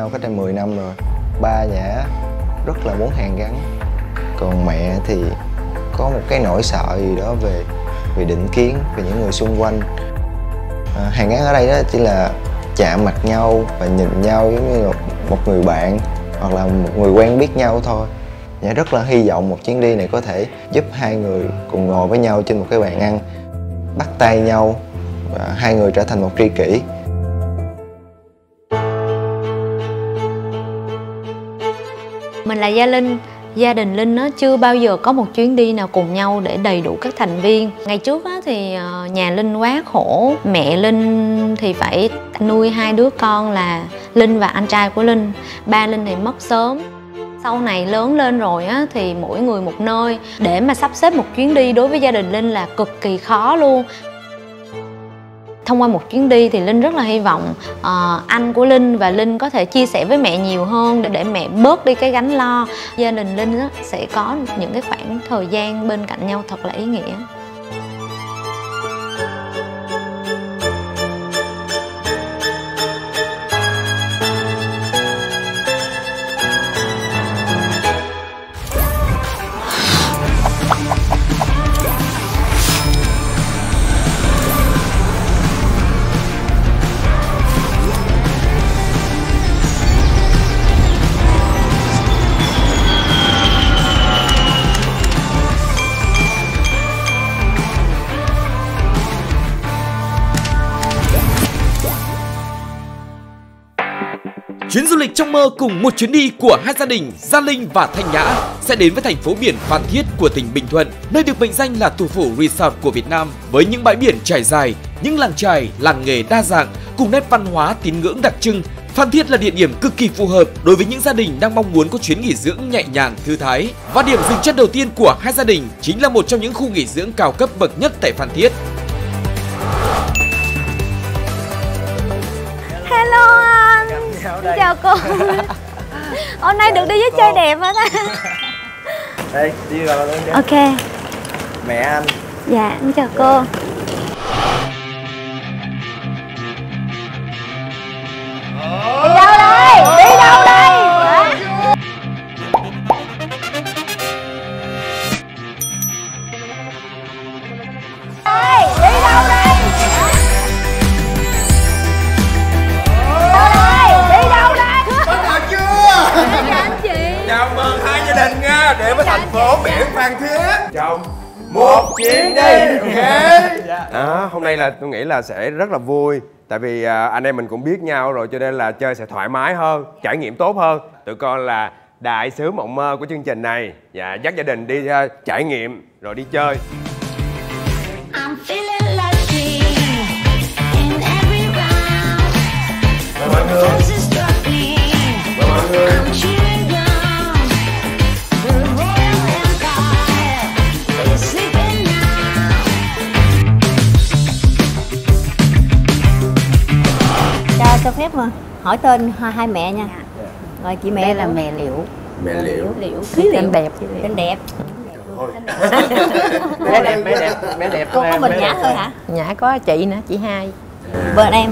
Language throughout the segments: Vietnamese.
nhau cách đây 10 năm rồi. Ba nhã rất là muốn hàn gắn. Còn mẹ thì có một cái nỗi sợ gì đó về về định kiến về những người xung quanh. À, hàn gắn ở đây đó chỉ là chạm mặt nhau và nhìn nhau giống như một người bạn hoặc là một người quen biết nhau thôi. Nhã rất là hy vọng một chuyến đi này có thể giúp hai người cùng ngồi với nhau trên một cái bàn ăn bắt tay nhau và hai người trở thành một tri kỷ. Là gia linh. Gia đình linh nó chưa bao giờ có một chuyến đi nào cùng nhau để đầy đủ các thành viên. Ngày trước á, thì ờ, nhà linh quá khổ. Mẹ linh thì phải nuôi hai đứa con là linh và anh trai của linh. Ba linh thì mất sớm. Sau này lớn lên rồi á thì mỗi người một nơi. Để mà sắp xếp một chuyến đi đối với gia đình linh là cực kỳ khó luôn thông qua một chuyến đi thì linh rất là hy vọng uh, anh của linh và linh có thể chia sẻ với mẹ nhiều hơn để, để mẹ bớt đi cái gánh lo. Gia đình linh á, sẽ có những cái khoảng thời gian bên cạnh nhau thật là ý nghĩa. Chuyến du lịch trong mơ cùng một chuyến đi của hai gia đình Gia Linh và Thanh Nhã sẽ đến với thành phố biển Phan Thiết của tỉnh Bình Thuận, nơi được mệnh danh là thủ phủ resort của Việt Nam với những bãi biển trải dài, những làng trài, làng nghề đa dạng cùng nét văn hóa tín ngưỡng đặc trưng. Phan Thiết là địa điểm cực kỳ phù hợp đối với những gia đình đang mong muốn có chuyến nghỉ dưỡng nhẹ nhàng thư thái. Và điểm dừng chân đầu tiên của hai gia đình chính là một trong những khu nghỉ dưỡng cao cấp bậc nhất tại Phan Thiết. hello anh Xin chào cô. Hôm nay được đi với chơi đẹp hả? Ta đây đi vào lên ok. Mẹ anh. Dạ em chào cô là tôi nghĩ là sẽ rất là vui. Tại vì à, anh em mình cũng biết nhau rồi Cho nên là chơi sẽ thoải mái hơn Trải nghiệm tốt hơn. Tụi con là đại sứ mộng mơ của chương trình này. Dạ, dắt gia đình đi à, trải nghiệm Rồi đi chơi. I'm feeling lucky in every round. mọi người hỏi tên hai, hai mẹ nha. Rồi chị mẹ Đây là mẹ liễu. Mẹ liễu. Liễu. Tên đẹp. Tên đẹp. Bé đẹp. Bé đẹp. Bé đẹp cô có mình nhã thôi hả? Nhã có chị nữa chị hai. Bên em.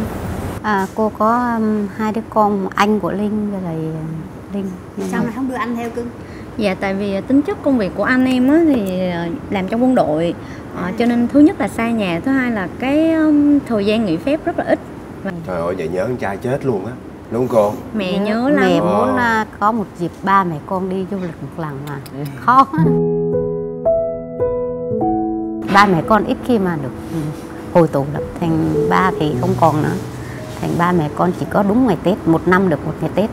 À, cô có um, hai đứa con anh của linh với lại uh, linh. Sao mày không đưa anh theo cưng? Dạ tại vì tính chất công việc của anh em á, thì ờ, làm trong quân đội. Ờ, cho nên thứ nhất là xa nhà thứ hai là cái um, thời gian nghỉ phép rất là ít Trời ơi, vậy nhớ con trai chết luôn á. Đúng không cô? mẹ nhớ lắm. mẹ muốn uh, có một dịp ba mẹ con đi du lịch một lần mà. Khó. Ba mẹ con ít khi mà được ừ, hồi tụ lắm thành ba thì không còn nữa. Thành ba mẹ con chỉ có đúng ngày tết một năm được một ngày tết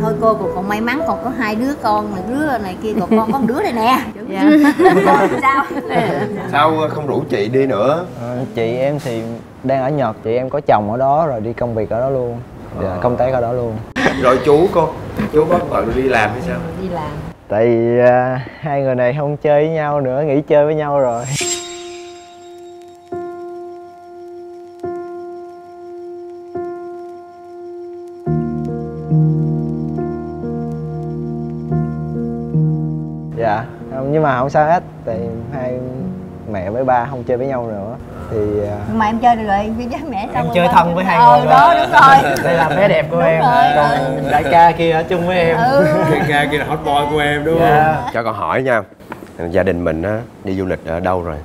thôi cô còn còn may mắn còn có hai đứa con này đứa này kia còn con có một đứa này nè. Dạ. sao? Sao không rủ chị đi nữa? Ờ, chị em thì đang ở Nhật chị em có chồng ở đó rồi đi công việc ở đó luôn. Dạ, công tác ở đó luôn. Rồi chú cô Chú có bận đi làm hay sao? đi làm. Tại vì à, hai người này không chơi với nhau nữa nghỉ chơi với nhau rồi nhưng mà không sao hết tại hai mẹ với ba không chơi với nhau nữa. Thì à, nhưng mà em chơi được rồi em với mẹ xong em rồi chơi thân với hai ờ, người đó. đúng rồi. Đây là bé đẹp của Đúng em. rồi, còn đại ca kia ở chung với em. Ừ. Cái ca kia là hot boy của em đúng Dạ. không? Cho con hỏi nha Gia đình mình á, đi du lịch ở đâu rồi?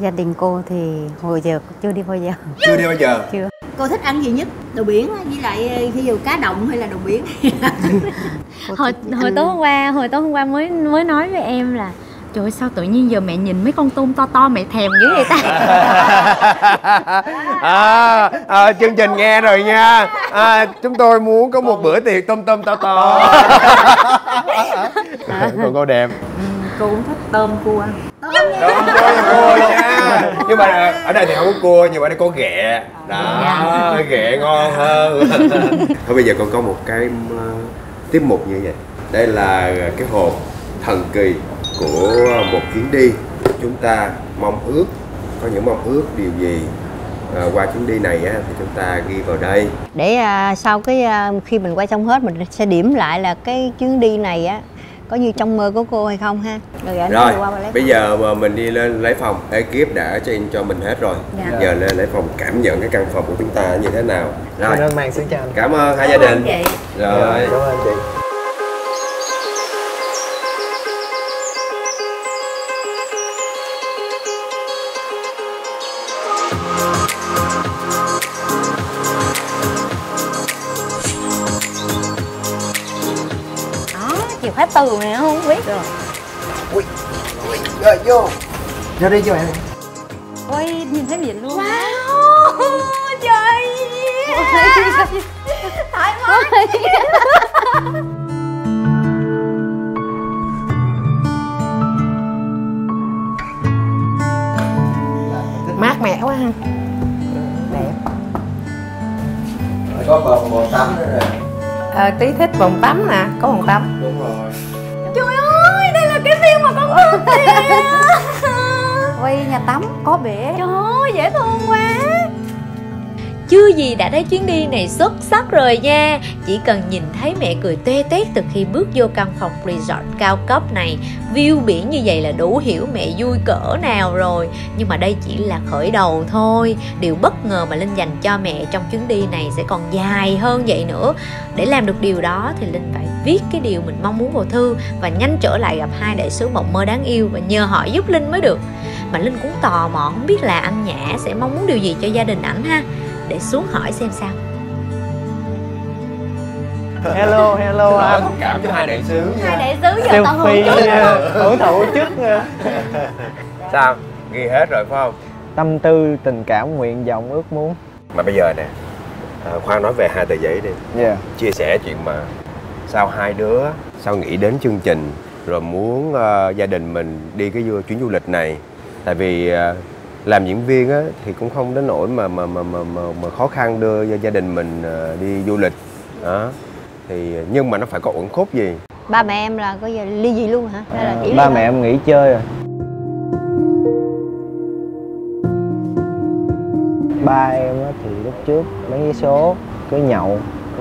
gia đình cô thì hồi giờ chưa đi bao giờ. Chưa đi bao giờ? Chưa. Cô thích ăn gì nhất? Đồ biển với lại ờ, ví dụ cá đồng hay là đồ biển? Hồi hồi ăn- tối hôm qua hồi tối hôm qua mới mới nói với em là trời ơi sao tự nhiên giờ mẹ nhìn mấy con tôm to to mẹ thèm dữ vậy ta? À, à, chương trình nghe rồi nha. À, chúng tôi muốn có một bữa tiệc tôm tôm to to. Còn cô đẹp. Cô cũng thích tôm cua. Rồi cô nha. nhưng mà ở đây thì không có cua nhưng mà ở đây có ghẹ. Đó ghẹ ngon hơn. Thôi bây giờ con có một cái uh, tiết mục như vậy. Đây là cái hộp thần kỳ của một chuyến đi. Chúng ta mong ước có những mong ước điều gì à, qua chuyến đi này á, thì chúng ta ghi vào đây. Để à, sau cái à, khi mình quay xong hết mình sẽ điểm lại là cái chuyến đi này á có như trong mơ của cô hay không ha? Rồi, anh rồi qua lấy bây giờ mà mình đi lên lấy phòng ekip đã train cho mình hết rồi. Dạ. giờ lên lấy phòng cảm nhận cái căn phòng của chúng ta như thế nào. Rồi. Cảm ơn mang cho anh. Cảm ơn hai gia đình. Chị. Rồi. Cảm ơn chị từ này không biết. Rồi rồi vô. Vô đi cho em ôi nhìn thấy biển luôn. Wow trời thoải mái. Mát mẻ quá ha. Đẹp có bồn bồn tắm nữa rồi. Ờ, tí thích bồn tắm nè có bồn tắm. Đúng rồi quay nhà tắm có bể. Trời ơi, dễ thương quá. Chưa gì đã thấy chuyến đi này xuất sắc rồi nha. Chỉ cần nhìn thấy mẹ cười tê tét từ khi bước vô căn phòng resort cao cấp này View biển như vậy là đủ hiểu mẹ vui cỡ nào rồi. Nhưng mà đây chỉ là khởi đầu thôi. Điều bất ngờ mà Linh dành cho mẹ trong chuyến đi này sẽ còn dài hơn vậy nữa. Để làm được điều đó thì Linh phải viết cái điều mình mong muốn vào thư Và nhanh trở lại gặp hai đại sứ mộng mơ đáng yêu Và nhờ họ giúp Linh mới được. Mà linh cũng tò mò không biết là anh nhã sẽ mong muốn điều gì cho gia đình ảnh ha? Để xuống hỏi xem sao. Hello hello anh. cảm cho hai đại sứ hai nha đại sứ giờ tao hưởng selfie hưởng thụ trước sao? Ghi hết rồi phải không? Tâm tư tình cảm nguyện vọng ước muốn. Mà bây giờ nè à, khoan nói về hai tờ giấy đi. Dạ. Chia sẻ chuyện mà sao hai đứa sao nghĩ đến chương trình rồi muốn ờ, gia đình mình đi cái du- chuyến du lịch này. Tại vì ờ, làm diễn viên á thì cũng không đến nỗi mà mà mà mà mà, mà khó khăn đưa gia- gia đình mình ờ, đi du lịch. Đó. Thì nhưng mà nó phải có uẩn khúc gì? Ba mẹ em là có giờ ly dị luôn hả? Hay là chỉ ba mẹ em nghỉ chơi rồi. Ba em á thì lúc trước bán vé số cứ nhậu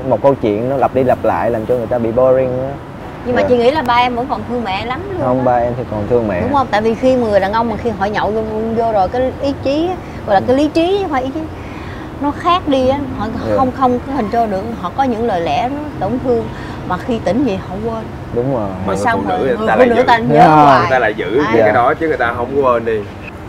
một câu chuyện nó lặp đi lặp lại làm cho người ta bị boring á. Nhưng mà Dạ. chị nghĩ là ba em vẫn còn thương mẹ lắm luôn không á. ba em thì còn thương mẹ. Đúng không? Tại vì khi mà người đàn ông mà khi họ nhậu vô, vô rồi cái ý chí gọi là cái lý trí chứ không phải ý chí nó khác đi á. Họ Dạ. không không có hình cho được. Họ có những lời lẽ nó tổn thương mà khi tỉnh vậy họ quên. Đúng rồi. Mà người xong phụ nữ rồi người ta lại giữ. ta nhớ Dạ. hoài. Người ta lại giữ những cái Dạ. đó chứ người ta không quên đi.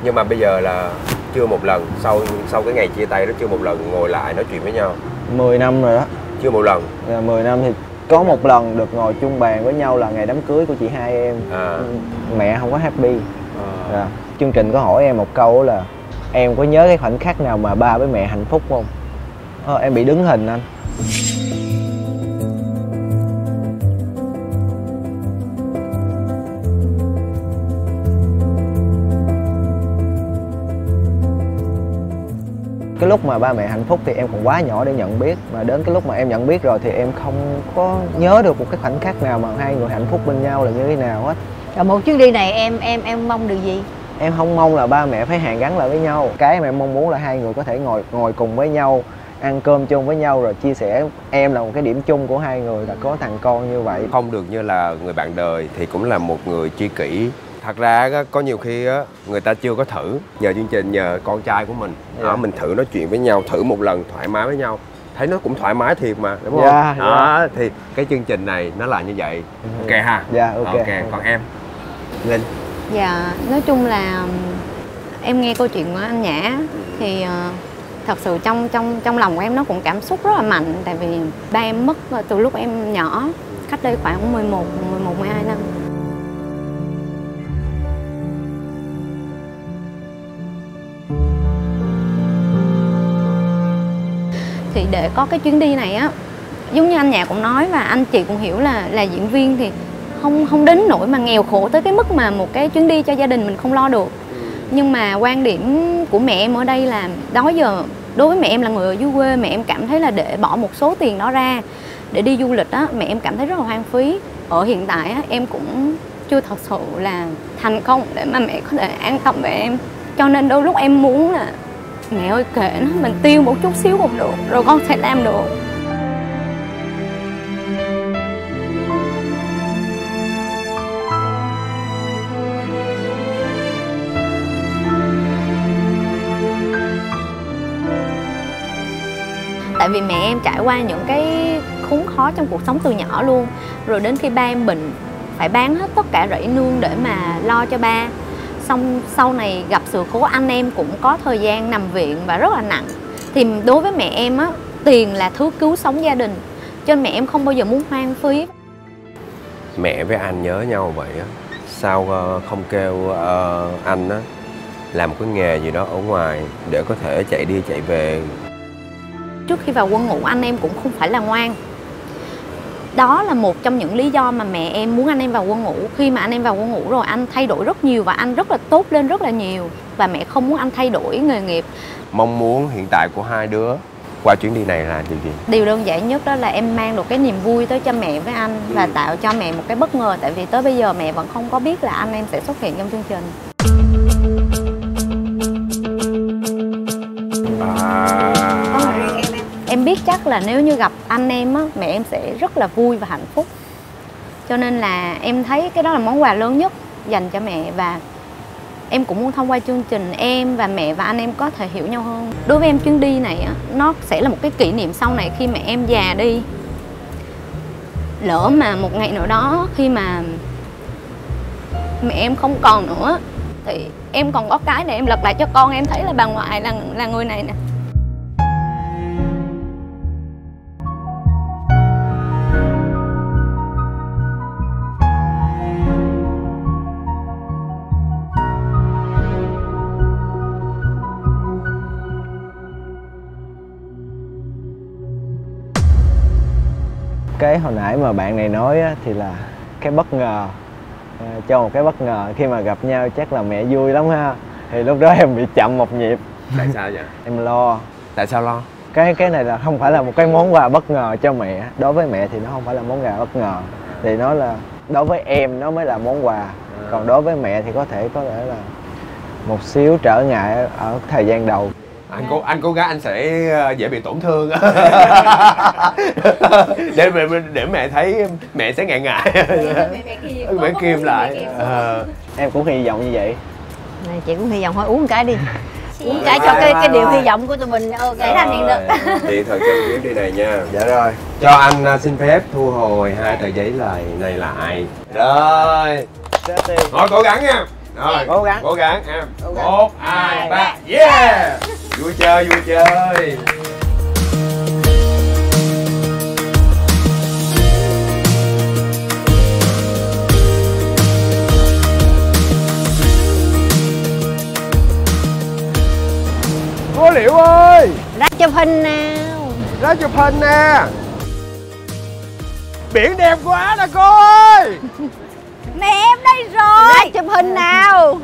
Nhưng mà bây giờ là chưa một lần sau sau cái ngày chia tay đó chưa một lần ngồi lại nói chuyện với nhau. 10 năm rồi đó chưa một lần? Dạ, 10 năm thì có một lần được ngồi chung bàn với nhau là ngày đám cưới của chị hai em. À, mẹ không có happy. À. Dạ. chương trình có hỏi em một câu là em có nhớ cái khoảnh khắc nào mà ba với mẹ hạnh phúc không? Ờ, em bị đứng hình anh cái lúc mà ba mẹ hạnh phúc thì em còn quá nhỏ để nhận biết. Mà đến cái lúc mà em nhận biết rồi thì em không có nhớ được một cái khoảnh khắc nào mà hai người hạnh phúc bên nhau là như thế nào hết. Rồi một chuyến đi này em em em mong điều gì? Em không mong là ba mẹ phải hàn gắn lại với nhau. Cái mà em mong muốn là hai người có thể ngồi ngồi cùng với nhau ăn cơm chung với nhau rồi chia sẻ em là một cái điểm chung của hai người là có thằng con như vậy. Không được như là người bạn đời thì cũng là một người tri kỷ thật ra á, có nhiều khi á người ta chưa có thử. Nhờ chương trình nhờ con trai của mình. Dạ. đó, mình thử nói chuyện với nhau thử một lần thoải mái với nhau. Thấy nó cũng thoải mái thiệt mà đúng không? Dạ, đó thì cái chương trình này nó là như vậy. Ok ha? Dạ, ok. còn em? Linh? Dạ, nói chung là em nghe câu chuyện của anh Nhã thì ờ, thật sự trong trong trong lòng của em nó cũng cảm xúc rất là mạnh. Tại vì ba em mất từ lúc em nhỏ cách đây khoảng 11 11 12 năm. Thì để có cái chuyến đi này á giống như anh Nhã cũng nói và anh chị cũng hiểu là là diễn viên thì không không đến nỗi mà nghèo khổ tới cái mức mà một cái chuyến đi cho gia đình mình không lo được. Nhưng mà quan điểm của mẹ em ở đây là đó giờ đối với mẹ em là người ở dưới quê mẹ em cảm thấy là để bỏ một số tiền đó ra để đi du lịch á mẹ em cảm thấy rất là hoang phí. Ở hiện tại á em cũng chưa thật sự là thành công để mà mẹ có thể an tâm về em. Cho nên đôi lúc em muốn là mẹ ơi, kệ nó, mình tiêu một chút xíu cũng được, rồi con sẽ làm được. Tại vì mẹ em trải qua những cái khốn khó trong cuộc sống từ nhỏ luôn. Rồi đến khi ba em bệnh, phải bán hết tất cả rẫy nương để mà lo cho ba xong sau này gặp sự cố anh em cũng có thời gian nằm viện và rất là nặng. Thì đối với mẹ em á tiền là thứ cứu sống gia đình cho nên mẹ em không bao giờ muốn hoang phí. Mẹ với anh nhớ nhau vậy á sao ờ, không kêu ờ, anh á làm cái nghề gì đó ở ngoài để có thể chạy đi chạy về. Trước khi vào quân ngũ anh em cũng không phải là ngoan đó là một trong những lý do mà mẹ em muốn anh em vào quân ngũ. Khi mà anh em vào quân ngũ rồi anh thay đổi rất nhiều và anh rất là tốt lên rất là nhiều. Và mẹ không muốn anh thay đổi nghề nghiệp. Mong muốn hiện tại của hai đứa qua chuyến đi này là điều gì? Điều đơn giản nhất đó là em mang được cái niềm vui tới cho mẹ với anh và tạo cho mẹ một cái bất ngờ. Tại vì tới bây giờ mẹ vẫn không có biết là anh em sẽ xuất hiện trong chương trình biết chắc là nếu như gặp anh em á, mẹ em sẽ rất là vui và hạnh phúc. Cho nên là em thấy cái đó là món quà lớn nhất dành cho mẹ và em cũng muốn thông qua chương trình em và mẹ và anh em có thể hiểu nhau hơn. Đối với em, chuyến đi này á, nó sẽ là một cái kỷ niệm sau này khi mà em già đi. Lỡ mà một ngày nào đó khi mà mẹ em không còn nữa, thì em còn có cái để em lật lại cho con. Em thấy là bà ngoại là là người này nè. Cái hồi nãy mà bạn này nói á, thì là cái bất ngờ. À, cho một cái bất ngờ khi mà gặp nhau chắc là mẹ vui lắm ha. Thì lúc đó em bị chậm một nhịp. Tại sao vậy? Em lo. Tại sao lo? Cái cái này là không phải là một cái món quà bất ngờ cho mẹ. Đối với mẹ thì nó không phải là món quà bất ngờ. Thì nó là đối với em nó mới là món quà. Còn đối với mẹ thì có thể có thể là một xíu trở ngại ở, ở thời gian đầu anh cố anh cố gắng anh sẽ ờ, dễ bị tổn thương. Để mẹ để mẹ thấy mẹ sẽ ngại ngại. Mẹ kìm lại. Ờ. em cũng hy vọng như vậy. Này chị cũng hy vọng thôi uống cái đi. Uống cái cho cái cái điều hy vọng của tụi mình. Ok thành hiện được. thì thời gian chuyến đi này nha. Dạ rồi. Cho anh à, xin phép thu hồi hai tờ giấy lời này lại. Rồi. Thôi cố gắng nha. Rồi. Cố gắng. cố gắng em. Một hai ba. Yeah vui chơi vui chơi. Cô liễu ơi! Ra chụp hình nào. Ra chụp hình nè. Biển đẹp quá nè cô ơi! Mẹ em đây rồi. Ra chụp hình nào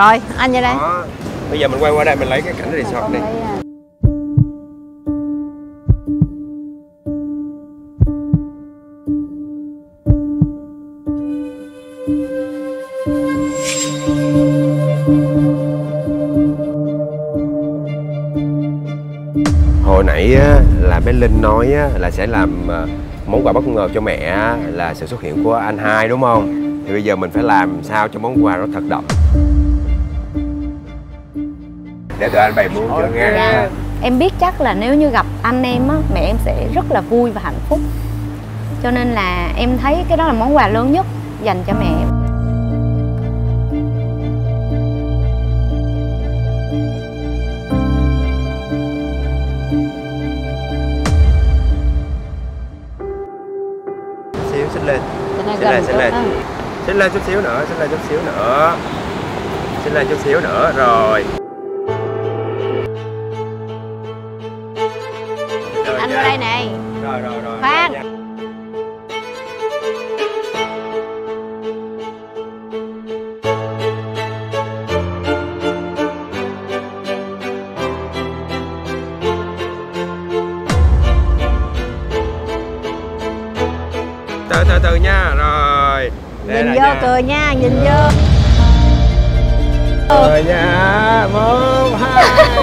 rồi anh vậy đây. Đó. Bây giờ mình quay qua đây mình lấy cái cảnh resort này hồi nãy á, là bé linh nói á, là sẽ làm à, món quà bất ngờ cho mẹ á, là sự xuất hiện của anh hai đúng không? Thì bây giờ mình phải làm sao cho món quà nó thật đậm? Để tụi anh bày muôn cho nghe. Em biết chắc là nếu như gặp anh em á mẹ em sẽ rất là vui và hạnh phúc. Cho nên là em thấy cái đó là món quà lớn nhất dành cho mẹ em xin lên chút xíu nữa, xin lên chút xíu nữa. Xin lên chút xíu nữa, Rồi.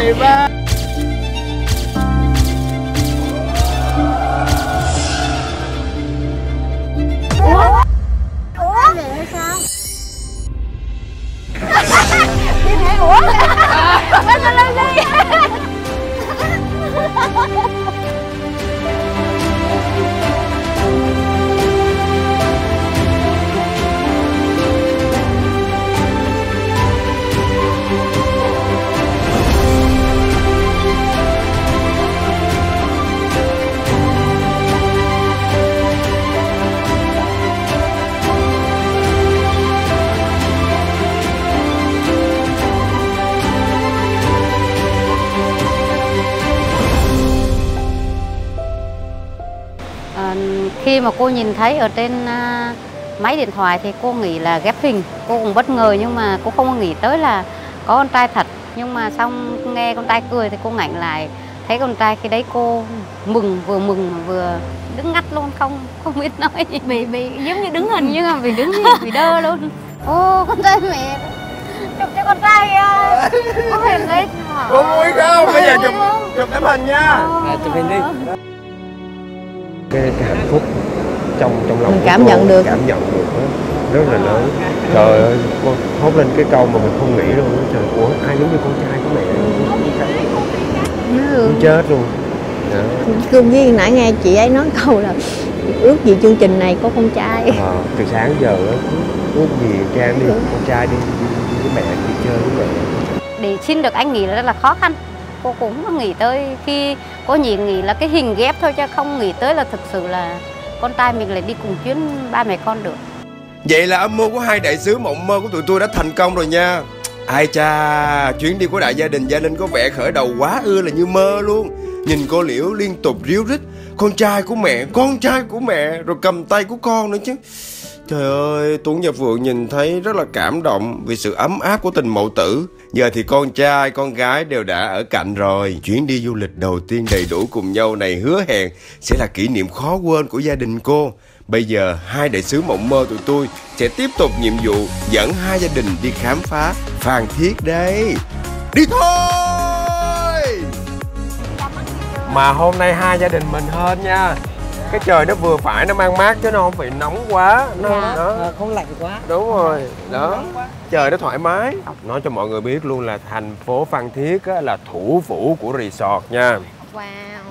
Hai khi mà cô nhìn thấy ở trên à, máy điện thoại thì cô nghĩ là ghép hình. Cô cũng bất ngờ nhưng mà cô không nghĩ tới là có con trai thật. Nhưng mà xong nghe con trai cười thì cô ngảnh lại. Thấy con trai khi đấy cô mừng vừa mừng mà vừa đứng ngắt luôn không không biết nói. Gì bị bị giống như đứng hình. Nhưng mà vì đứng bị đơ luôn. Ô con trai mẹ. Chụp cho con trai có hình đấy. Có vui không? Bây giờ chụp chụp tấm hình nha. Chụp hình đi cái, cái hạnh phúc trong trong lòng Mình của cảm cô, nhận được. cảm nhận được đó, rất là lớn trời ơi con thốt lên cái câu mà mình không nghĩ luôn á. trời ủa ai giống như con trai của mẹ ừ. chết luôn đó. cương với nãy nghe chị ấy nói câu là ước gì chương trình này có con trai Ờ, từ sáng giờ á cứ ước gì trang đi con trai đi, đi, đi với mẹ đi chơi với mẹ để xin được anh nghĩ là rất là khó khăn cô cũng không nghĩ tới khi cô nhìn nghĩ là cái hình ghép thôi chứ không nghĩ tới là thực sự là con trai mình lại đi cùng chuyến ba mẹ con được. Vậy là âm mưu của hai đại sứ mộng mơ của tụi tôi đã thành công rồi nha. Ai cha, chuyến đi của đại gia đình Gia Linh có vẻ khởi đầu quá ư là như mơ luôn. Nhìn cô Liễu liên tục ríu rít Con trai của mẹ, con trai của mẹ. Rồi cầm tay của con nữa chứ. Trời ơi, Tuấn và Phượng nhìn thấy rất là cảm động vì sự ấm áp của tình mẫu tử. Giờ thì con trai, con gái đều đã ở cạnh rồi. Chuyến đi du lịch đầu tiên đầy đủ cùng nhau này hứa hẹn sẽ là kỷ niệm khó quên của gia đình cô. Bây giờ, hai đại sứ mộng mơ tụi tôi sẽ tiếp tục nhiệm vụ dẫn hai gia đình đi khám phá Phan Thiết đây. Đi thôi! Mà hôm nay hai gia đình mình hơn nha. Cái trời nó vừa phải, nó mang mát chứ nó không bị nóng quá. Nó, Dạ. đó. Ờ, không lạnh quá. Đúng rồi, đó. Trời nó thoải mái. Nói cho mọi người biết luôn là thành phố Phan Thiết á, là thủ phủ của resort nha. Wow.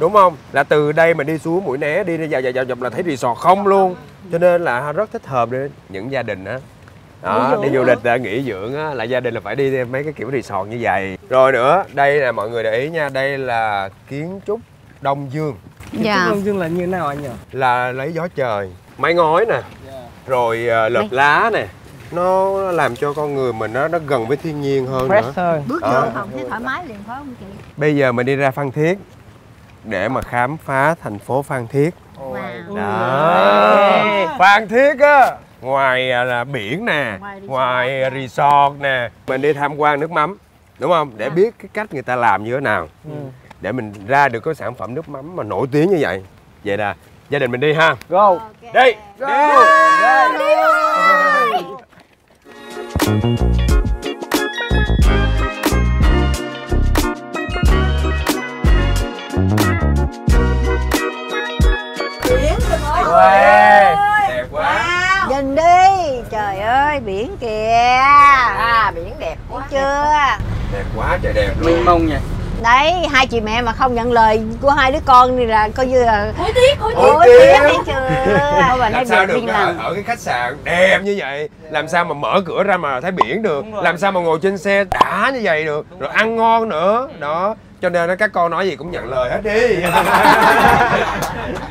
Đúng không? Là từ đây mà đi xuống Mũi Né đi dạo dạo dọc là thấy resort không luôn. Cho nên là rất thích hợp để những gia đình á. Đó, đi du lịch đã nghỉ dưỡng á, là gia đình là phải đi mấy cái kiểu resort như vậy. Rồi nữa, đây là mọi người để ý nha Đây là kiến trúc Đông Dương. Dạ. Đông Dương là như nào anh nhỉ? là lấy gió trời mái ngói nè rồi à, lợp lá nè. Nó làm cho con người mình nó nó gần với thiên nhiên hơn nữa. hơn. Bước vô phòng thấy thoải mái liền phải không chị? Bây giờ mình đi ra phan thiết để mà khám phá thành phố phan thiết. Đó. Phan thiết á ngoài à, là biển nè ngoài resort nè. mình đi tham quan nước mắm đúng không? Để biết cái cách người ta làm như thế nào để mình ra được cái sản phẩm nước mắm mà nổi tiếng như vậy. Vậy là gia đình mình đi ha. Go. Đi. Đi. Đi. Đẹp quá. Nhìn đi. Trời ơi biển kìa. À biển đẹp Thấy quá chưa? Đẹp quá trời đẹp luôn. Mênh mông nha Đấy hai chị mẹ mà không nhận lời của hai đứa con thì là coi như là Hối tiếc hối tiếc. tiếc thấy chưa Thôi bà nói làm sao được ở, làm. ở cái khách sạn đẹp như vậy? Làm sao mà mở cửa ra mà thấy biển được? Làm sao mà ngồi trên xe đã như vậy được? Rồi ăn ngon nữa. Đó. Cho nên các con nói gì cũng nhận lời hết đi.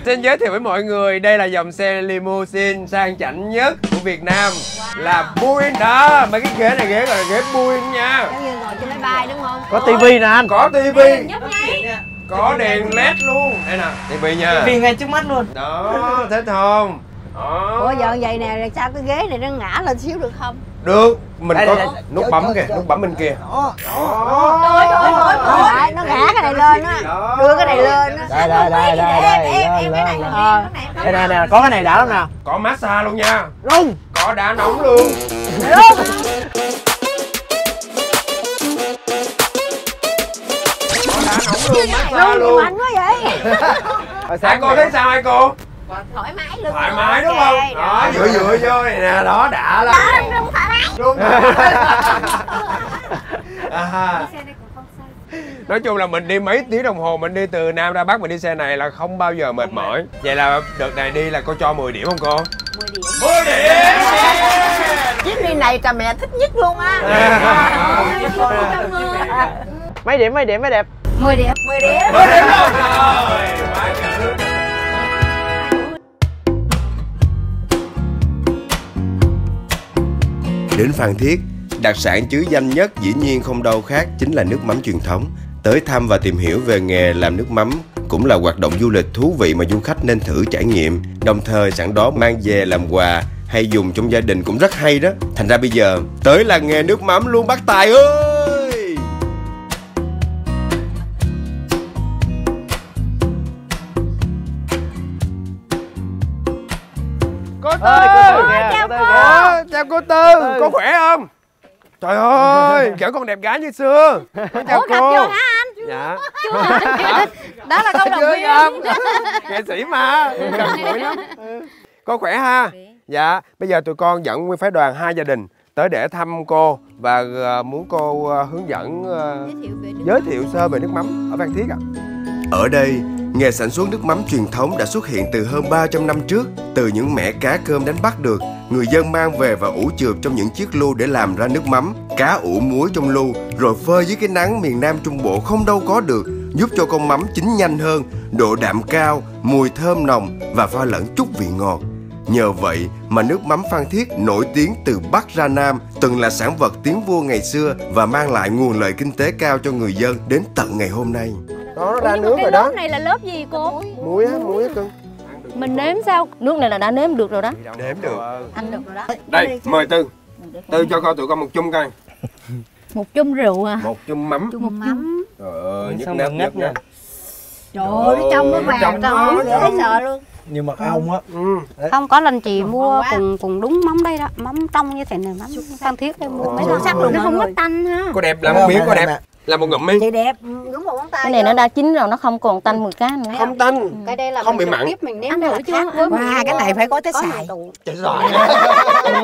Xin giới thiệu với mọi người đây là dòng xe limousine sang chảnh nhất của Việt Nam. Là Boeing đó mấy cái ghế này ghế gọi là ghế Boeing nha Bay đúng không? Có tivi nè anh. Có tivi. có đèn led luôn. Đây nè. Tivi nha. Tivi ngay trước mắt luôn. Đó thích không? Đó. Ủa giờ vậy nè sao cái ghế này nó ngã lên xíu được không? Được. Mình Đây, có đây, đây. nút bấm kìa nút bấm bên kia. Đó. Trời ơi nó ngã cái này lên á. Đưa cái này lên á. Đây đây đây đây đây đây nè nè có cái này đã lắm nè. Có massage luôn nha. Luôn có đá nóng luôn. Có nóng luôn. mạnh quá vậy. Hai cô thấy sao hai cô? Thoải mái luôn. Thoải mái đúng không? Đó dựa dựa vô này nè đó đã lắm. Luôn thoải mái. Luôn. À. nói chung là mình đi mấy tiếng đồng hồ mình đi từ nam ra bắc mình đi xe này là không bao giờ mệt mỏi. vậy là đợt này đi là cô cho 10 điểm không cô? 10 điểm. 10 điểm! Chuyến đi này cả mẹ thích nhất luôn á. Mấy điểm mấy điểm mới đẹp 10 điểm 10 điểm 10 điểm rồi quá trời. Đến Phan Thiết, đặc sản chứ danh nhất dĩ nhiên không đâu khác chính là nước mắm truyền thống. Tới thăm và tìm hiểu về nghề làm nước mắm cũng là hoạt động du lịch thú vị mà du khách nên thử trải nghiệm. Đồng thời sẵn đó mang về làm quà hay dùng trong gia đình cũng rất hay đó. Thành ra bây giờ tới là nghề nước mắm luôn bác Tài ơi! Cô Tư! chào cô. Chào cô Tư, cô khỏe không? Trời ơi, vẫn còn đẹp gái như xưa. Chào cô. hả anh? Dạ. đó là câu đầu tiên. Nghệ sĩ mà, gần gũi lắm. Cô khỏe ha? Dạ, bây giờ tụi con dẫn nguyên phái đoàn hai gia đình tới để thăm cô và ờ, muốn cô ờ, hướng dẫn ờ, giới thiệu sơ về nước mắm ở Phan Thiết ạ. Ở đây, nghề sản xuất nước mắm truyền thống đã xuất hiện từ hơn 300 năm trước. Từ những mẻ cá cơm đánh bắt được, người dân mang về và ủ chượp trong những chiếc lu để làm ra nước mắm. Cá ủ muối trong lu, rồi phơi dưới cái nắng miền Nam Trung Bộ không đâu có được, giúp cho con mắm chín nhanh hơn, độ đạm cao, mùi thơm nồng và pha lẫn chút vị ngọt. Nhờ vậy mà nước mắm Phan Thiết nổi tiếng từ Bắc ra Nam, từng là sản vật tiếng vua ngày xưa và mang lại nguồn lợi kinh tế cao cho người dân đến tận ngày hôm nay. Đó, nó ra nước rồi đó. này là lớp gì cô? Muối á, muối á cưng. Mình nếm sao? Nước này là đã nếm được rồi đó Nếm được. ăn được rồi đó Đây, mời Tư. Tư cho coi tụi con một chung coi. Một chung rượu à Một chung mắm. một mắm Trời ơi, nhức rồi nhức nếp. Trời ơi nó trong nó vàng dễ trong. sợ luôn như mật ong á Ừ. không có lần chị mua cùng cùng đúng mắm đây đó mắm trong như thế này mắm phan thiết đây mua mấy lần sắc luôn Nó không có tanh ha Có đẹp một miếng có đẹp. Làm một ngụm đi. Chị đẹp. Đúng một ngón tay Cái này nó đã chín rồi nó không còn tanh mùi cá nữa. Không tanh. cái đây là Không mình bị mặn. tiếp mình nếm thử là với Wow, cái này phải có tới xài. Trời giỏi.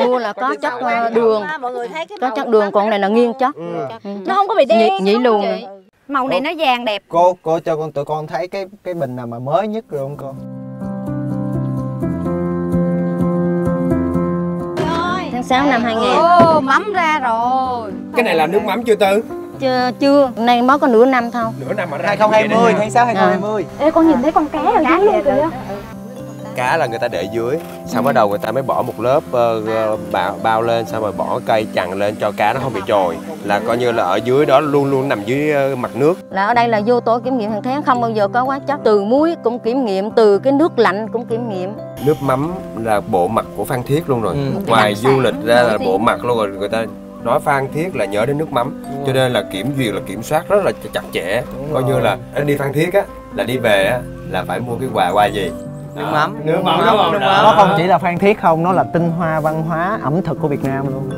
mua là có chất ờ, đường. Mọi người thấy cái có chất đường còn này là nghiêng chất. Ừ. nó không có bị đen luồng. Chị. màu này nó vàng đẹp. Cô cô cho con tụi con thấy cái cái bình nào mà mới nhất rồi không cô? Tháng 6 năm 2000 ô mắm ra rồi. Cái này là nước mắm chưa Tư? Chưa chưa. Nay mới có nửa năm thôi. Nửa năm mà ra. 2020 tháng 6 2020 Ê con nhìn thấy con cá ở dưới luôn kìa. Cá là người ta để dưới. Xong bắt đầu người ta mới bỏ một lớp ờ, ờ, bao, bao lên xong rồi bỏ cây chặn lên cho cá nó không bị trồi là coi như là ở dưới đó luôn luôn nằm dưới ờ, mặt nước. Là ở đây là vô tổ kiểm nghiệm hàng tháng không bao giờ có hóa chất từ muối cũng kiểm nghiệm từ cái nước lạnh cũng kiểm nghiệm. Nước mắm là bộ mặt của phan thiết luôn rồi. Ừ. ngoài du lịch ra là bộ mặt luôn rồi. Người ta nói phan thiết là nhớ đến nước mắm cho nên là kiểm duyệt là kiểm soát rất là chặt chẽ. Đúng coi rồi. như là anh đi phan thiết á. là đi về á là phải mua cái quà qua gì? Nước mắm. Nước mắm đúng không nó không chỉ là phan thiết không nó là tinh hoa văn hóa ẩm thực của việt nam luôn.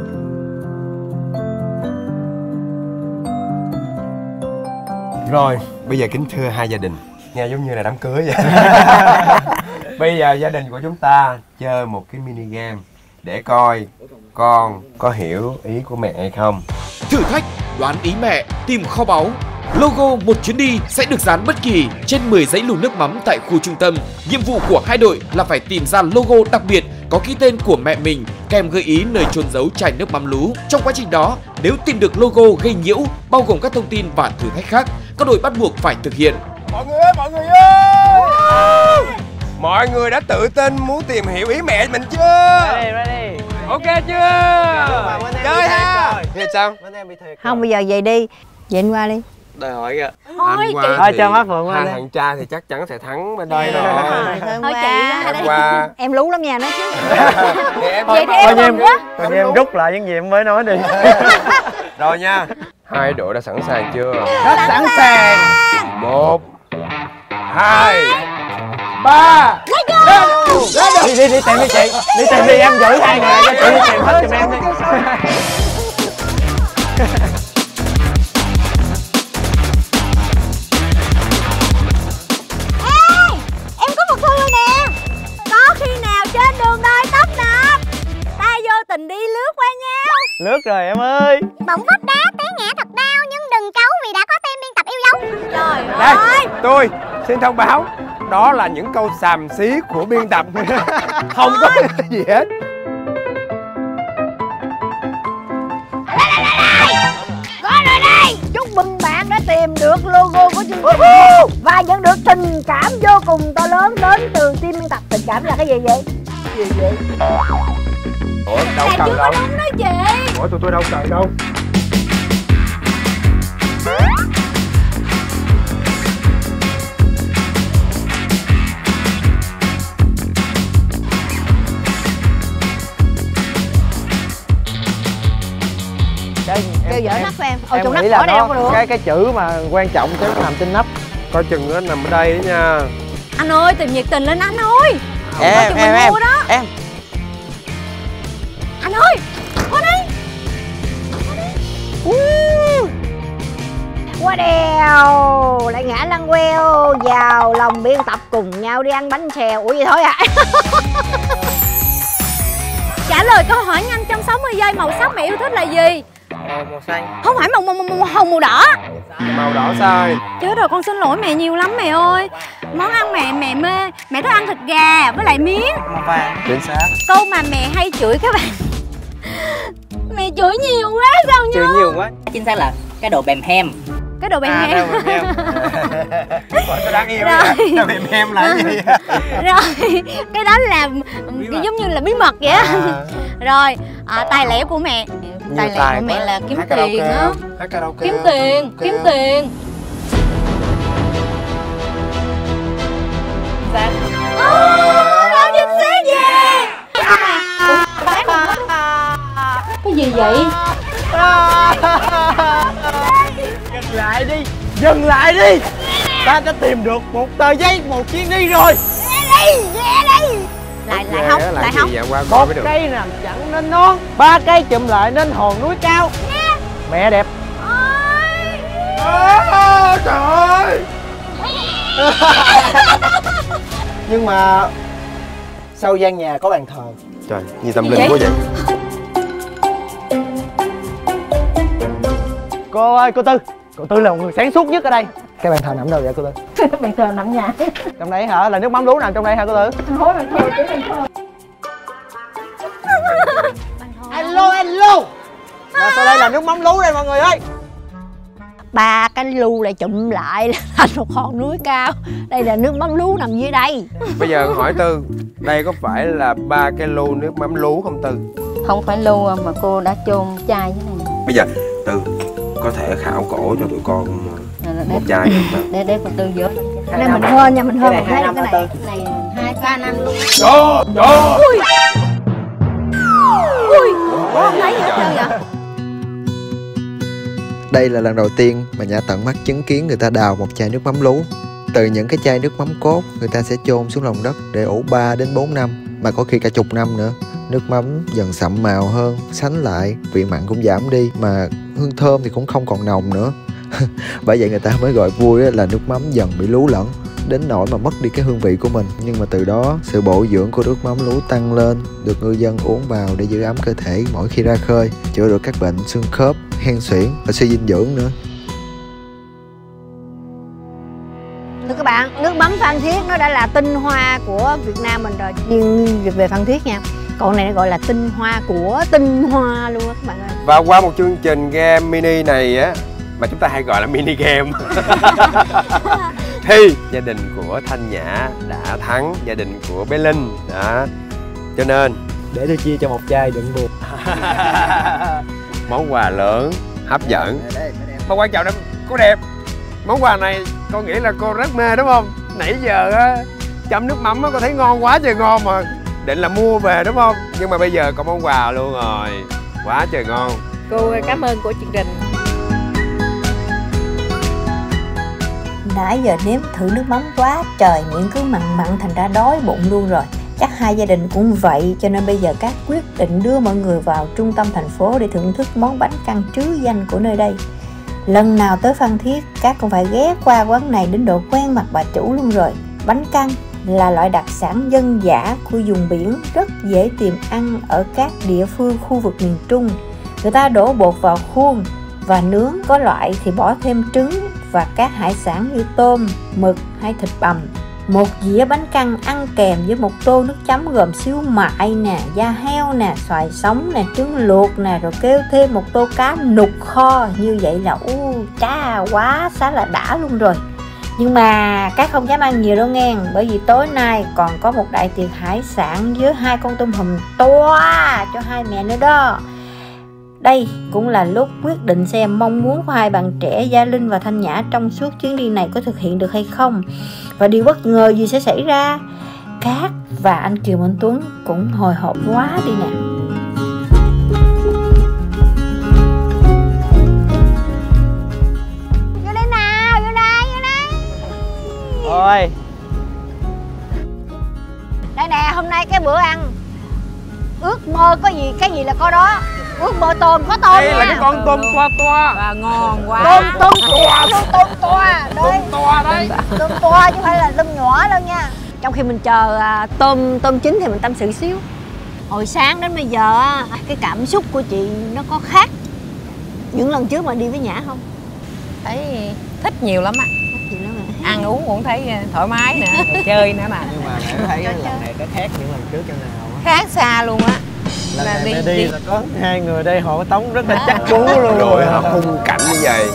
Rồi bây giờ kính thưa hai gia đình. Nghe giống như là đám cưới vậy. Bây giờ gia đình của chúng ta chơi một cái mini game để coi con có hiểu ý của mẹ hay không. Thử thách đoán ý mẹ tìm kho báu Logo một chuyến đi sẽ được dán bất kỳ trên 10 giấy lù nước mắm tại khu trung tâm. Nhiệm vụ của hai đội là phải tìm ra logo đặc biệt có ký tên của mẹ mình kèm gợi ý nơi chôn giấu chai nước mắm lú. Trong quá trình đó, nếu tìm được logo gây nhiễu bao gồm các thông tin và thử thách khác, các đội bắt buộc phải thực hiện. Mọi người ơi, mọi người ơi Mọi người đã tự tin muốn tìm hiểu ý mẹ mình chưa? Ready, ready. Ok chưa? Chơi ha. thiệt sao? Bên em bị thiệt không bây giờ về đi. Về anh qua đi. Đòi hỏi kìa. Anh qua Thôi, thì cho mắt Phượng qua thằng trai thì chắc chắn sẽ thắng bên đây rồi. Thơm Thôi chị Hôm qua em lú lắm nha nói chứ. Vậy thì Coi em em, quá. coi như em rút lại những gì em mới nói đi. Rồi nha. Hai đội đã sẵn sàng chưa? Rất sẵn sàng. Một Hai Ba Đi đi đi tìm đi chị. Đi tìm đi em giữ hai người cho chị đi tìm hết giùm em đi. Em có một thư nè. Có khi nào trên đường đời tấp nập Ta vô tình đi lướt qua nhau Lướt rồi em ơi. Bỗng vấp đá té ngã thật đau Nhưng đừng cáu vì đã có tem biên tập yêu dấu. Trời Đây ơi. tôi xin thông báo Đó là những câu xàm xí của biên tập. Không có gì hết. Có rồi đây. Chúc mừng bạn đã tìm được logo của chương trình và nhận được tình cảm vô cùng to lớn đến từ team biên tập. Tình cảm là cái gì vậy? Gì vậy? Ủa đâu cần đâu. đó chị Ủa tụi tôi đâu cần đâu kêu dở nắp của em. Ôi em nghĩ bỏ là đây có nó được cái cái chữ mà quan trọng sẽ nằm trên nắp. Coi chừng nó nằm ở đây đó nha. Anh ơi tìm nhiệt tình lên anh ơi. Em em mình em mua đó. em. Anh ơi Qua đây qua đèo. Lại ngã lăn queo. Vào lòng biên tập cùng nhau đi ăn bánh xèo. Ủa vậy thôi à Trả lời câu hỏi nhanh trong 60 giây Màu sắc mẹ yêu thích là gì màu xanh. Không phải màu, màu, màu, màu hồng màu đỏ. Màu đỏ sai Chết rồi con xin lỗi mẹ nhiều lắm mẹ ơi. Món ăn mẹ mẹ mê. Mẹ thích ăn thịt gà với lại miếng. Màu vàng Chính xác. Câu mà mẹ hay chửi các bạn. Mẹ chửi nhiều quá sao nhá chữ nhiều quá. Chính xác là cái đồ bèm hem. Cái đồ bèm à hem. sao đáng yêu Rồi. vậy Sao em em là cái gì Rồi Cái đó là cái giống như là bí mật vậy á. Rồi à, Tài lẻ của mẹ Tài tài của mẹ là kiếm tiền á. Kiếm tiền. Kiếm tiền. Chính xác gì Cái gì vậy? Dừng lại đi dừng lại đi. Ta đã tìm được một tờ giấy một chuyến đi rồi Lại lại á, Lại qua một mới được. cây nằm chẳng nên non ba cây chụm lại nên hòn núi cao. Mẹ đẹp. Ơ, Trời ơi. Nhưng mà sau gian nhà có bàn thờ. Trời, như tâm linh quá vậy. Cô ơi cô tư. Cô tư là một người sáng suốt nhất ở đây cái bàn thờ nằm đâu vậy cô tư? Bàn thờ nằm nhà. Trong đây hả? Là nước mắm lú nằm trong đây hả cô tư? Hối bàn thờ chứ bàn thờ alo alo. Và sau đây là nước mắm lú đây mọi người ơi. Ba cái lu lại chụm lại là thành một hòn núi cao. Đây là nước mắm lú nằm dưới đây. Bây giờ hỏi Tư Đây có phải là ba cái lô nước mắm lú không Tư? Không phải lưu mà cô đã chôn chai thế này. Bây giờ Tư có thể khảo cổ cho tụi con một để, chai để để cô tư giữa. Đây mình hên nha mình hên mình thấy được cái này. này hai ba năm luôn. Trời trời Ui. Ủa không thấy gì hết trơn vậy Đây là lần đầu tiên mà Nhã tận mắt chứng kiến người ta đào một chai nước mắm lú. Từ những cái chai nước mắm cốt, người ta sẽ chôn xuống lòng đất để ủ 3 đến 4 năm, mà có khi cả chục năm nữa. Nước mắm dần sậm màu hơn, sánh lại, vị mặn cũng giảm đi, mà hương thơm thì cũng không còn nồng nữa. bởi vậy người ta mới gọi vui á là nước mắm dần bị lú lẫn đến nỗi mà mất đi cái hương vị của mình. Nhưng mà từ đó sự bổ dưỡng của nước mắm lú tăng lên được ngư dân uống vào để giữ ấm cơ thể mỗi khi ra khơi chữa được các bệnh xương khớp hen suyễn và suy dinh dưỡng nữa. Thưa các bạn, nước mắm Phan Thiết nó đã là tinh hoa của Việt Nam mình rồi. Riêng việc về Phan Thiết nha. Còn này nó gọi là tinh hoa của tinh hoa luôn á các bạn ơi. Và qua một chương trình game mini này á mà chúng ta hay gọi là mini game. Thì gia đình của Thanh Nhã đã thắng gia đình của bé Linh đó. Cho nên để tôi chia cho một chai đừng buồn món quà lớn hấp dẫn. Mà quan trọng là cô đẹp. Món quà này con nghĩ là cô rất mê đúng không? Nãy giờ á chấm nước mắm á con thấy ngon quá trời ngon mà định là mua về đúng không? Nhưng mà bây giờ có món quà luôn rồi. Quá trời ngon. Cô cảm ơn của chương trình Nãy giờ nếm thử nước mắm quá trời miệng cứ mặn mặn thành ra đói bụng luôn rồi. Chắc hai gia đình cũng vậy cho nên bây giờ các quyết định đưa mọi người vào trung tâm thành phố để thưởng thức món bánh căn trứ danh của nơi đây. Lần nào tới Phan Thiết, các cũng phải ghé qua quán này đến độ quen mặt bà chủ luôn rồi. Bánh căn là loại đặc sản dân dã của vùng biển rất dễ tìm ăn ở các địa phương khu vực miền Trung. Người ta đổ bột vào khuôn và nướng có loại thì bỏ thêm trứng và các hải sản như tôm, mực hay thịt bằm. Một dĩa bánh căn ăn kèm với một tô nước chấm gồm xíu mại nè, da heo nè, xoài sống nè, trứng luộc nè, rồi kêu thêm một tô cá nục kho như vậy là u cha quá xá là đã luôn rồi. Nhưng mà các không dám ăn nhiều đâu nghe Bởi vì tối nay còn có một đại tiệc hải sản với hai con tôm hùm to cho hai mẹ nữa đó đây cũng là lúc quyết định xem mong muốn của hai bạn trẻ Gia Linh và Thanh Nhã trong suốt chuyến đi này có thực hiện được hay không và điều bất ngờ gì sẽ xảy ra. Cát và anh Kiều Minh Tuấn cũng hồi hộp quá đi nè. Vô đây nào, vô đây, vô đây ôi Đây nè, hôm nay cái bữa ăn ước mơ có gì cái gì là có đó. Ước mơ tôm có tôm đây là nha. cái con tôm toa toa. Và ngon quá. Tôm tôm toa. Tôm tôm toa tôm đấy toa đấy. Tôm toa chứ không phải là tôm nhỏ đâu nha. Trong khi mình chờ à, tôm tôm chín thì mình tâm sự xíu. Hồi sáng đến bây giờ á, cái cảm xúc của chị nó có khác. Những lần trước mà đi với nhã không? Thấy thích nhiều lắm á. À. ăn uống cũng thấy ờ, thoải mái nữa rồi chơi nữa mà. Nhưng mà thấy lần này có khác những lần trước cho nào á? Khác xa luôn á lần Là này đi- đi đi- là có hai người đây họ tống rất là chắc cú luôn. Rồi họ khung cảnh như vậy.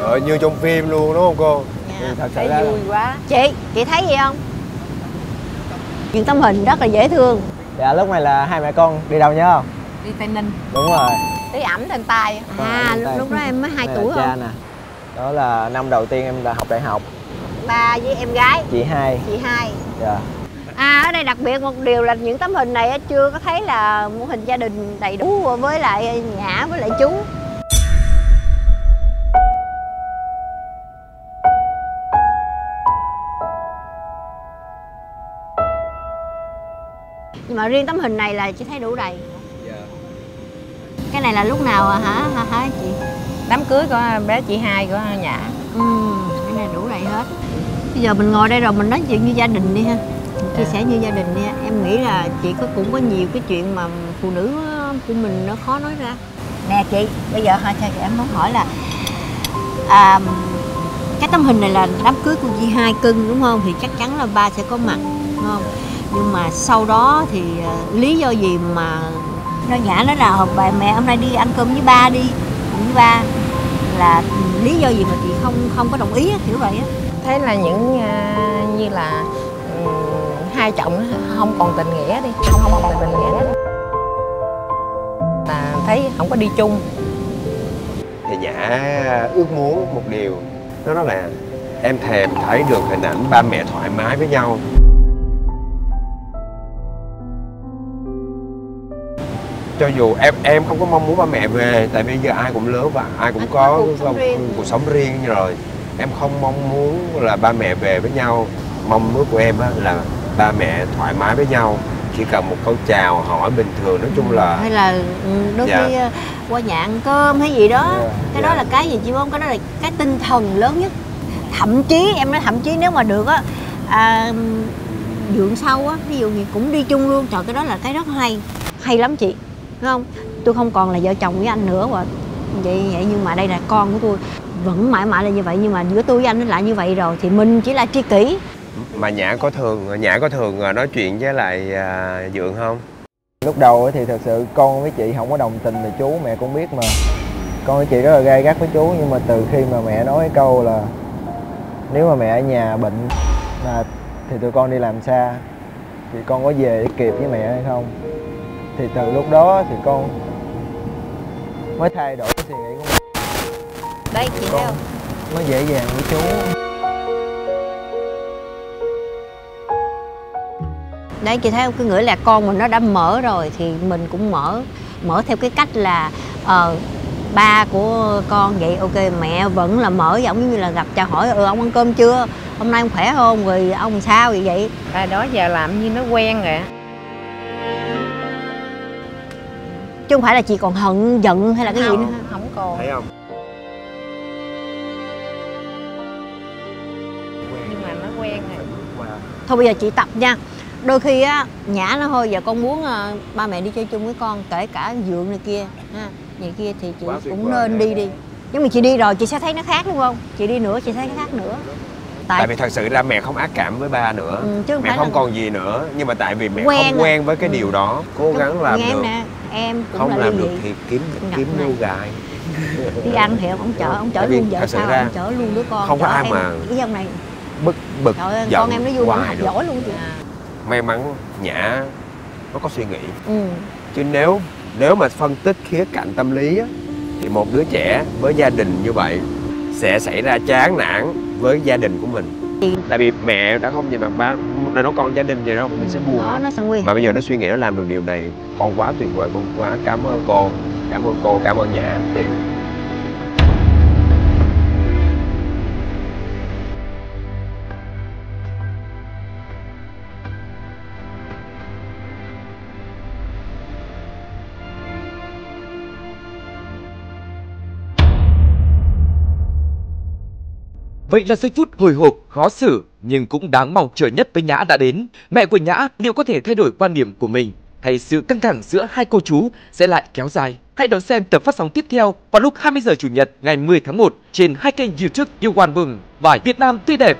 Rồi như trong phim luôn đúng không cô? Thì thật sự ra vui quá. Chị chị thấy gì không? Những tấm hình rất là dễ thương. Dạ lúc này là hai mẹ con đi đâu nhớ không? Đi tây ninh. Đúng rồi. Tí ẩm trên tay à lúc, lúc đó em mới hai tuổi là cha không nè. Đó là năm đầu tiên em là học đại học. Ba với em gái. Chị hai. Chị hai. Dạ À ở đây đặc biệt một điều là những tấm hình này á, chưa có thấy là mô hình gia đình đầy đủ với lại Nhã với lại chú. Nhưng mà riêng tấm hình này là chị thấy đủ đầy. Cái này là lúc nào à, hả hả, hả chị? đám cưới của bé chị hai của nhã Ừ, cái này đủ đầy hết. Bây giờ mình ngồi đây rồi mình nói chuyện như gia đình đi ha Chia sẻ như gia đình đi ha. Em nghĩ là chị có cũng có nhiều cái chuyện mà phụ nữ của mình nó khó nói ra Nè chị, bây giờ hả, cho em muốn hỏi là à, Cái tấm hình này là đám cưới của chị hai cưng đúng không? Thì chắc chắn là ba sẽ có mặt đúng không? Nhưng mà sau đó thì à, lý do gì mà nó nhã nói là bà mẹ hôm nay đi ăn cơm với ba đi cùng với ba là lý do gì mà chị không không có đồng ý á, kiểu vậy á thấy là những à, như là hai chồng không còn tình nghĩa đi không không còn tình nghĩa. Là thấy không có đi chung. Thì nhã ước muốn một điều đó đó là em thèm thấy được hình ảnh ba mẹ thoải mái với nhau. Cho dù em em không có mong muốn ba mẹ về tại bây giờ ai cũng lớn và ai cũng có có cuộc sống riêng. cuộc sống riêng rồi. Em không mong muốn là ba mẹ về với nhau. Mong ước của em á là ba mẹ thoải mái với nhau chỉ cần một câu chào hỏi bình thường nói chung là hay là ừ, đôi Dạ. khi qua nhà ăn cơm hay gì đó Dạ, cái dạ. đó là cái gì chị không cái đó là cái tinh thần lớn nhất. Thậm chí em nói thậm chí nếu mà được á à, dượng sau á ví dụ như cũng đi chung luôn trời cái đó là cái rất hay. Hay lắm chị Đúng không? Tôi không còn là vợ chồng với anh nữa và vậy vậy nhưng mà đây là con của tôi. Vẫn mãi mãi là như vậy nhưng mà giữa tôi với anh nó lại như vậy rồi thì mình chỉ là tri kỷ mà nhã có thường nhã có thường à, nói chuyện với lại à, dượng không? Lúc đầu thì thật sự con với chị không có đồng tình thì chú mẹ cũng biết mà. Con với chị rất là gai gắt với chú nhưng mà từ khi mà mẹ nói cái câu là nếu mà mẹ ở nhà bệnh là thì tụi con đi làm xa thì con có về để kịp với mẹ hay không? Thì từ lúc đó thì con mới thay đổi cái suy nghĩ của mình đây chị thấy không mới dễ dàng với chú đấy chị thấy không cái nghĩa là con mình nó đã mở rồi thì mình cũng mở mở theo cái cách là ờ ba của con vậy ok mẹ vẫn là mở giống như là gặp chào hỏi ừ ông ăn cơm chưa? Hôm nay ông khỏe không? Rồi ông sao vậy vậy? Tại đó giờ làm như nó quen rồi chứ không phải là chị còn hận giận hay là cái gì nữa. không, không còn. Thấy không? Nhưng mà nó quen rồi. Thôi bây giờ chị tập nha đôi khi á nhã nó thôi giờ con muốn ờ, ba mẹ đi chơi chung với con kể cả dượng này kia ha vậy kia thì chị Quá cũng nên đi đi. Nhưng mà chị đi rồi chị sẽ thấy nó khác đúng không? Chị đi nữa chị thấy nó khác nữa. Tại vì thật sự ra mẹ không ác cảm với ba nữa. Ừ, chứ không mẹ không là- còn gì nữa nhưng mà tại vì mẹ Quen không rồi. quen với cái Ừ. điều đó cố gắng làm nghe em được. nè em cũng không là làm được thì kiếm kiếm này. lưu gài đi ăn thì ông chở ông chở Tại luôn vợ sao ông chở luôn đứa con không có ai em. mà cái dòng này. bực bực trời ơi con em nó vui nó hoài giỏi luôn chị may mắn nhã nó có suy nghĩ. Ừ. chứ nếu nếu mà phân tích khía cạnh tâm lý á, thì một đứa trẻ với gia đình như vậy sẽ xảy ra chán nản với gia đình của mình. Tại vì mẹ đã không nhìn mặt ba là nó con gia đình vậy đâu mình sẽ buồn. Đó nó sẽ nguy mà bây giờ nó suy nghĩ nó làm được điều này con quá tuyệt vời con quá cảm ơn cô cảm ơn cô cảm ơn nhã Vậy là giây phút hồi hộp, khó xử nhưng cũng đáng mong chờ nhất với Nhã đã đến. Mẹ của Nhã liệu có thể thay đổi quan điểm của mình hay sự căng thẳng giữa hai cô chú sẽ lại kéo dài? Hãy đón xem tập phát sóng tiếp theo vào lúc 20 giờ chủ nhật ngày 10 tháng 1 trên hai kênh YouTube yêu One Mừng và Việt Nam tươi đẹp